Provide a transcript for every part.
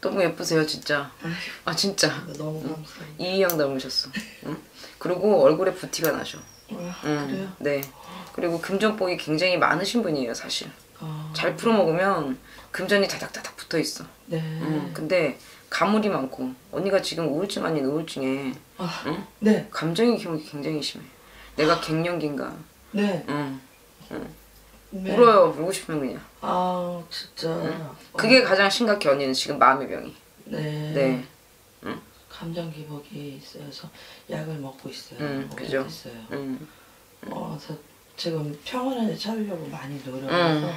너무 예쁘세요 진짜. 아 진짜. 너무 감사해요. 이희영 닮으셨어. 응? 그리고 얼굴에 부티가 나셔. 아, 응. 그래요? 네. 그리고 금전복이 굉장히 많으신 분이에요 사실. 아, 잘 풀어 먹으면 금전이 다닥다닥 붙어 있어. 네. 응. 근데 가물이 많고 언니가 지금 우울증 아닌 우울증에 아, 응? 네. 감정이 굉장히 심해. 내가 갱년기인가. 네. 응. 네. 울어요. 울고 싶으면 그냥. 아, 진짜. 그게 가장 심각해 언니는 지금 마음의 병이. 네. 네. 감정 기복이 있어서 약을 먹고 있어요. 음, 먹게 그죠. 됐어요. 응. 어, 그래서 지금 평온을 찾으려고 많이 노력해서 음.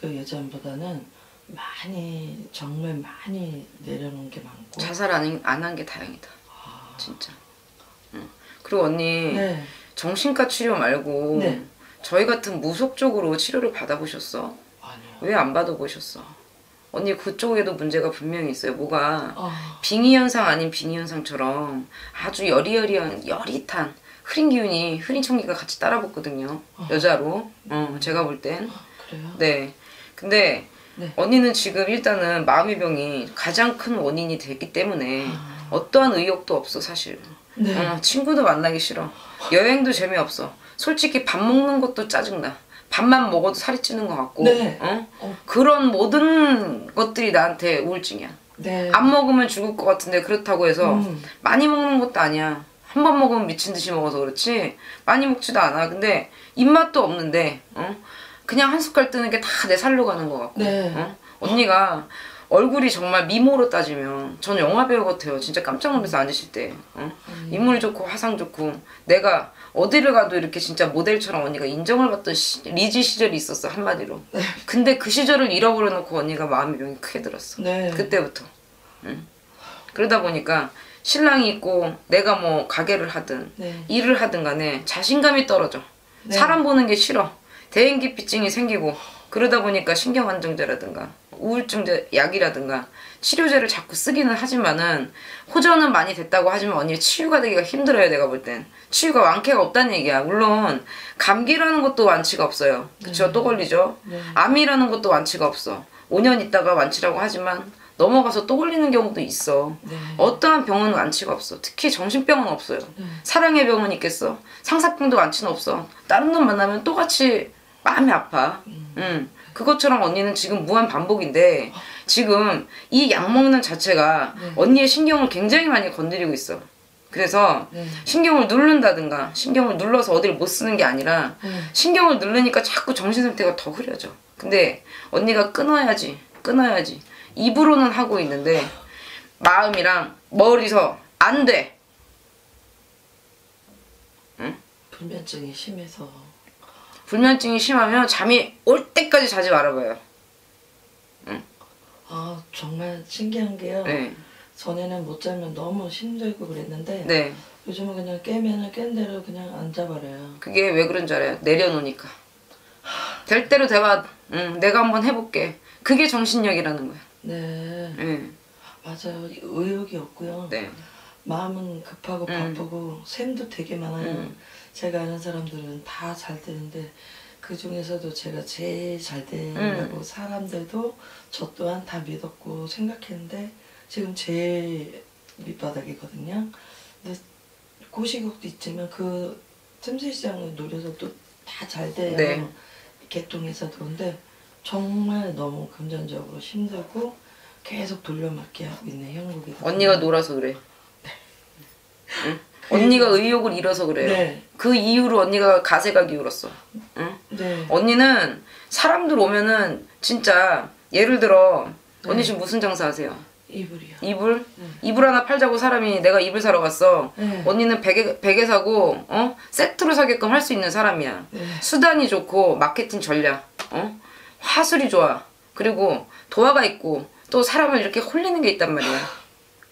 그 예전보다는 많이 정말 많이 내려놓은 게 많고. 자살 안한 게 다행이다. 아, 진짜. 응. 그리고 언니 네. 정신과 치료 말고 네. 저희 같은 무속적으로 치료를 받아보셨어? 아니요. 왜안 받아보셨어? 언니 그쪽에도 문제가 분명히 있어요. 뭐가 아, 빙의 현상 아닌 빙의 현상처럼 아주 여리여리한 여릿한 흐린 기운이 흐린 청기가 같이 따라붙거든요. 여자로. 어, 제가 볼 땐. 그래요? 네. 근데 네. 언니는 지금 일단은 마음의 병이 가장 큰 원인이 됐기 때문에 아. 어떠한 의욕도 없어 사실. 네. 어, 친구도 만나기 싫어. 여행도 재미없어. 솔직히 밥 먹는 것도 짜증나. 밥만 먹어도 살이 찌는 것 같고. 네. 어? 어. 그런 모든 것들이 나한테 우울증이야. 네. 안 먹으면 죽을 것 같은데 그렇다고 해서 음. 많이 먹는 것도 아니야. 한 번 먹으면 미친 듯이 먹어서 그렇지 많이 먹지도 않아. 근데 입맛도 없는데 어? 그냥 한 숟갈 뜨는 게 다 내 살로 가는 것 같고. 네. 어? 언니가 얼굴이 정말 미모로 따지면 전 영화 배우 같아요. 진짜 깜짝 놀라서 앉으실 때 어? 음. 인물 좋고 화상 좋고 내가 어디를 가도 이렇게 진짜 모델처럼 언니가 인정을 받던 시, 리즈 시절이 있었어 한마디로. 네. 근데 그 시절을 잃어버려 놓고 언니가 마음의 병이 크게 들었어. 네. 그때부터. 응. 그러다 보니까 신랑이 있고 내가 뭐 가게를 하든 네. 일을 하든 간에 자신감이 떨어져. 네. 사람 보는 게 싫어. 대인기피증이 생기고 그러다 보니까 신경안정제라든가 우울증 약이라든가 치료제를 자꾸 쓰기는 하지만은 호전은 많이 됐다고 하지만 언니 치유가 되기가 힘들어요 내가 볼 땐 치유가 완쾌가 없다는 얘기야 물론 감기라는 것도 완치가 없어요 그쵸 또 걸리죠 네. 암이라는 것도 완치가 없어 5년 있다가 완치라고 하지만 넘어가서 또 걸리는 경우도 있어 네. 어떠한 병은 완치가 없어. 특히 정신병은 없어요. 사랑의 병은 있겠어. 상사병도 완치는 없어. 다른 놈 만나면 똑같이 마음이 아파. 음. 그것처럼 언니는 지금 무한 반복인데 지금 이 약 먹는 자체가 언니의 신경을 굉장히 많이 건드리고 있어. 그래서 네. 신경을 누른다든가 신경을 눌러서 어디를 못 쓰는 게 아니라 네. 신경을 누르니까 자꾸 정신 상태가 더 흐려져. 근데 언니가 끊어야지, 끊어야지. 입으로는 하고 있는데 마음이랑 머리서 안 돼. 불면증이 심해서. 불면증이 심하면 잠이 올 때까지 자지 말아봐요. 아, 정말 신기한 게요. 네, 전에는 못 자면 너무 힘들고 그랬는데 네. 요즘은 그냥 깨면은 깬 대로 그냥 앉아버려요. 그게 왜 그런 줄 알아요? 내려놓으니까. 될 대로 대봐. 응, 내가 한번 해볼게. 그게 정신력이라는 거야. 네. 네, 맞아요. 의욕이 없고요. 네. 마음은 급하고 음. 바쁘고 샘도 되게 많아요. 음. 제가 아는 사람들은 다 잘 되는데 그 중에서도 제가 제일 잘 음. 되라고 사람들도 저 또한 다 믿었고 생각했는데 지금 제일 밑바닥이거든요. 근데 고시국도 있지만 그 틈새 시장을 노려서 또 다 잘 돼요. 네. 개통해서도 근데 정말 너무 금전적으로 힘들고 계속 돌려막기 하고 있는 형국이 언니가 놀아서 그래. 응? 언니가 의욕을 잃어서 그래요. 네. 그 이후로 언니가 가세가 기울었어. 응? 네. 언니는 사람들 오면은 진짜 예를 들어 언니 네. 지금 무슨 장사 하세요? 이불이요. 이불? 이불 하나 팔자고 사람이 내가 이불 사러 갔어. 네. 언니는 베개, 베개 사고 어? 세트로 사게끔 할 수 있는 사람이야. 네. 수단이 좋고 마케팅 전략, 어? 화술이 좋아. 그리고 도화가 있고 또 사람을 이렇게 홀리는 게 있단 말이야.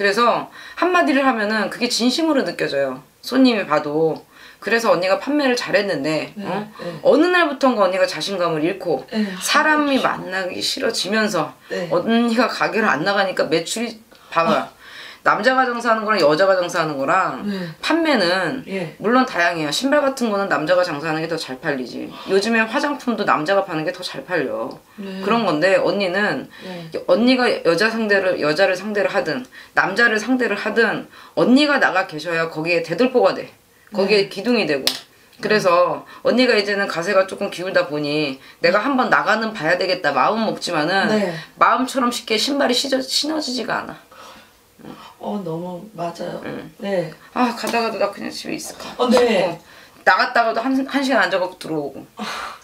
그래서 한마디를 하면은 그게 진심으로 느껴져요. 손님이 봐도. 그래서 언니가 판매를 잘했는데 네, 어? 네. 어느 날부터인가 언니가 자신감을 잃고 네, 사람이 하나도 만나기 싫어지면서 네. 언니가 가게를 안 나가니까 매출이 봐봐. 남자가 장사하는 거랑 여자가 장사하는 거랑 네. 판매는 예. 물론 다양해요. 신발 같은 거는 남자가 장사하는 게 더 잘 팔리지. 요즘엔 화장품도 남자가 파는 게 더 잘 팔려. 네. 그런 건데 언니는 네. 언니가 여자 상대를 여자를 상대를 하든 남자를 상대를 하든 언니가 나가 계셔야 거기에 대들보가 돼. 거기에 기둥이 되고. 그래서 언니가 이제는 가세가 조금 기울다 보니 내가 한번 나가는 봐야 되겠다 마음 먹지만은 네. 마음처럼 쉽게 신발이 신어, 신어지지가 않아. 어 너무 맞아요. 네. 아 가다가도 나 그냥 집에 있을까. 어, 네. 싶고. 나갔다가도 한, 한 시간 앉아갖고 들어오고.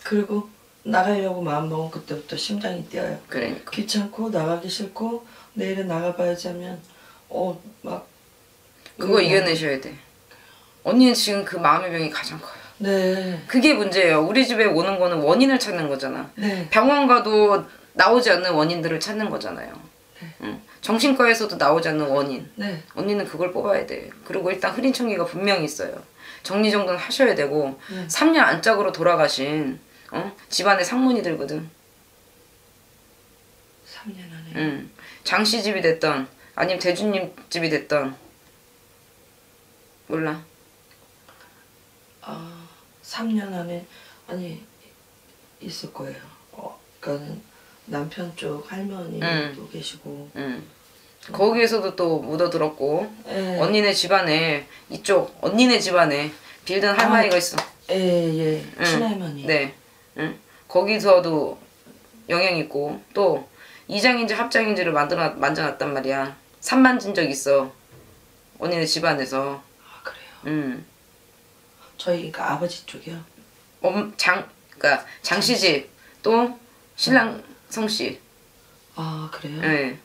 그리고 나가려고 마음 먹으면 그때부터 심장이 뛰어요. 그러니까. 귀찮고 나가기 싫고 내일은 나가봐야지 하면 어 막 그거 이겨내셔야 돼. 언니는 지금 그 마음의 병이 가장 커요. 네. 그게 문제예요. 우리 집에 오는 거는 원인을 찾는 거잖아. 네. 병원 가도 나오지 않는 원인들을 찾는 거잖아요. 응. 정신과에서도 나오지 않는 원인. 네. 언니는 그걸 뽑아야 돼. 그리고 일단 흐린 청기가 분명히 있어요. 정리정돈 하셔야 되고 네. 3년 안짝으로 돌아가신 어? 집안의 상문이들거든. 3년 안에. 응. 장씨 집이 됐던 아니면 대주님 집이 됐던 몰라. 아 3년 안에 아니 있을 거예요. 어, 그러니까는 남편 쪽 할머니도 음. 계시고. 응. 거기에서도 또 묻어들었고 예. 언니네 집안에 이쪽 언니네 집안에 빌든 할머니가 있어. 예, 예. 친할머니. 네. 응. 거기서도 영향 있고 또 이장인지 합장인지를 만들어 만져놨단 말이야. 산 만진 적 있어. 언니네 집안에서. 아 그래요. 음. 저희 그러니까 아버지 쪽이요. 엄, 장, 그니까 장씨 집, 또 신랑 성씨. 아 그래요. 예.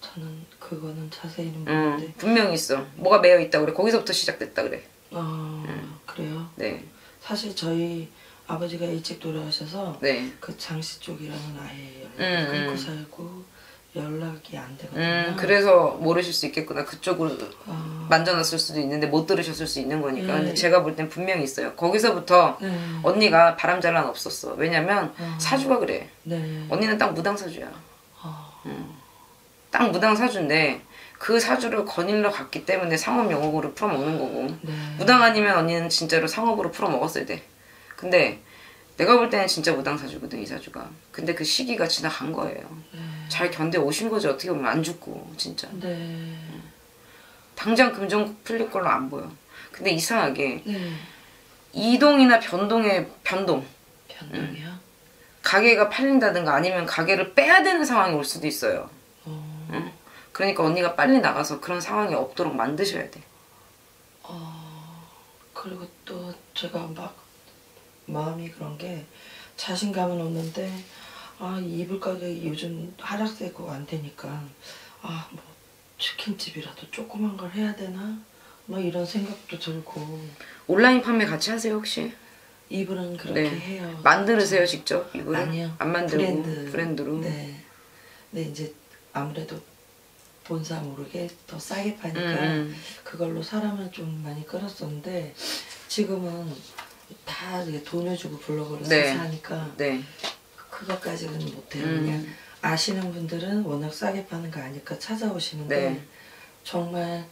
저는 그거는 자세히는 음, 모르는데. 분명히 있어. 뭐가 매여 있다 그래. 거기서부터 시작됐다 그래. 아 음. 그래요. 네. 사실 저희 아버지가 일찍 돌아가셔서 네. 그 장씨 쪽이랑은 아예 연락 음, 끊고 음. 살고 연락이 안 되거든요. 음, 그래서 모르실 수 있겠구나. 그쪽으로 아, 만져놨을 수도 있는데 못 들으셨을 수 있는 거니까. 근데 네. 제가 볼 땐 분명히 있어요. 거기서부터 네. 언니가 바람잘난 없었어. 왜냐면 어. 사주가 그래. 네. 언니는 딱 무당 사주야. 아, 딱 무당 사주인데 그 사주를 거닐러 갔기 때문에 상업 영업으로 풀어먹는 거고. 네. 무당 아니면 언니는 진짜로 상업으로 풀어먹었어야 돼. 근데 내가 볼 때는 진짜 무당 사주거든 이 사주가. 근데 그 시기가 지나간 거예요. 잘 견뎌 오신 거지 어떻게 보면 안 죽고 진짜. 네. 당장 금전 풀릴 걸로 안 보여. 근데 이상하게 네. 이동이나 변동의 변동. 변동이요? 가게가 팔린다든가 아니면 가게를 빼야 되는 상황이 올 수도 있어요. 어, 응? 그러니까 언니가 빨리 나가서 그런 상황이 없도록 만드셔야 돼. 어, 그리고 또 제가 막 마음이 그런 게 자신감은 없는데 아 이불 가격이 요즘 하락세고 안 되니까 아 뭐 치킨집이라도 조그만 걸 해야 되나 막 이런 생각도 들고 온라인 판매 같이 하세요 혹시? 이불은 그렇게 네. 해요. 만드세요 직접 이거를? 아니요. 안 만들고 브랜드 브랜드 로. 네. 근데 이제 아무래도 본사 모르게 더 싸게 파니까 음, 음. 그걸로 사람을 좀 많이 끌었었는데 지금은 다 돈을 주고 블로그를 네. 사서 하니까 네. 그것까지는 못해요. 음. 그냥 아시는 분들은 워낙 싸게 파는 거 아니까 찾아오시는데 네. 정말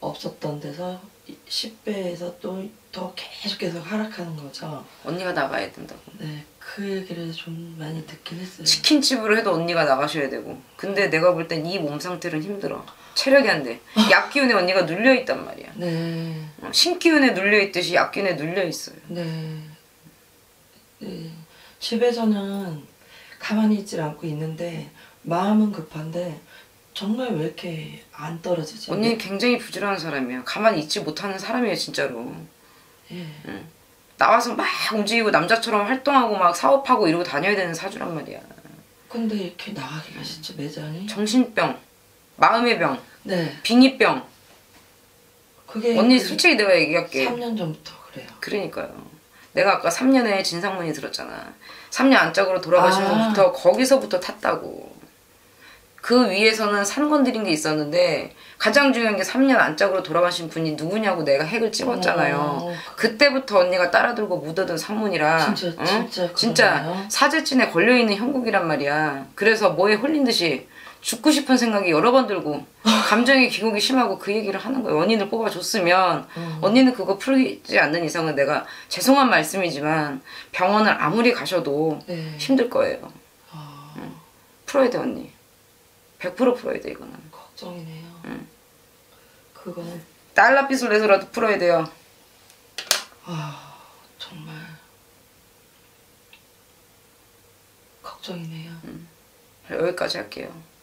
없었던 데서 10배에서 또 더 계속 계속 하락하는 거죠. 언니가 나가야 된다고. 네, 그 얘기를 좀 많이 듣긴 했어요. 치킨집으로 해도 언니가 나가셔야 되고. 근데 내가 볼 땐 이 몸 상태는 힘들어. 체력이 안 돼. 약 기운에 언니가 눌려 있단 말이야. 네, 어, 신 기운에 눌려 있듯이 약 기운에 눌려 있어요. 네. 네. 집에서는 가만히 있질 않고 있는데 마음은 급한데 정말 왜 이렇게 안 떨어지지? 언니는 굉장히 부지런한 사람이야. 가만히 있지 못하는 사람이에요, 진짜로. 예. 나와서 막 움직이고 남자처럼 활동하고 막 사업하고 이러고 다녀야 되는 사주란 말이야. 근데 이렇게 나가기가 진짜 매장이? 정신병, 마음의 병, 네. 빙의병. 그게 언니 그 솔직히 내가 얘기할게. 3년 전부터 그래요. 그러니까요. 내가 아까 3년에 진상문이 들었잖아. 3년 안짝으로 돌아가신 아. 분부터 거기서부터 탔다고. 그 위에서는 산 건드린 게 있었는데 가장 중요한 게 3년 안짝으로 돌아가신 분이 누구냐고 내가 핵을 찍었잖아요. 어, 그때부터 언니가 따라들고 묻어든 상문이라 진짜, 응? 진짜 진짜? 사제진에 걸려 있는 형국이란 말이야. 그래서 뭐에 홀린 듯이 죽고 싶은 생각이 여러 번 들고 감정의 기복이 심하고 그 얘기를 하는 거예요. 원인을 뽑아줬으면 음. 언니는 그거 풀지 않는 이상은 내가 죄송한 말씀이지만 병원을 아무리 가셔도 네. 힘들 거예요. 아, 풀어야 돼 언니. 100% 풀어야 돼 이거는. 걱정이네요. 음. 그거는 달러빚을 내서라도 풀어야 돼요. 아 정말 걱정이네요. 여기까지 할게요.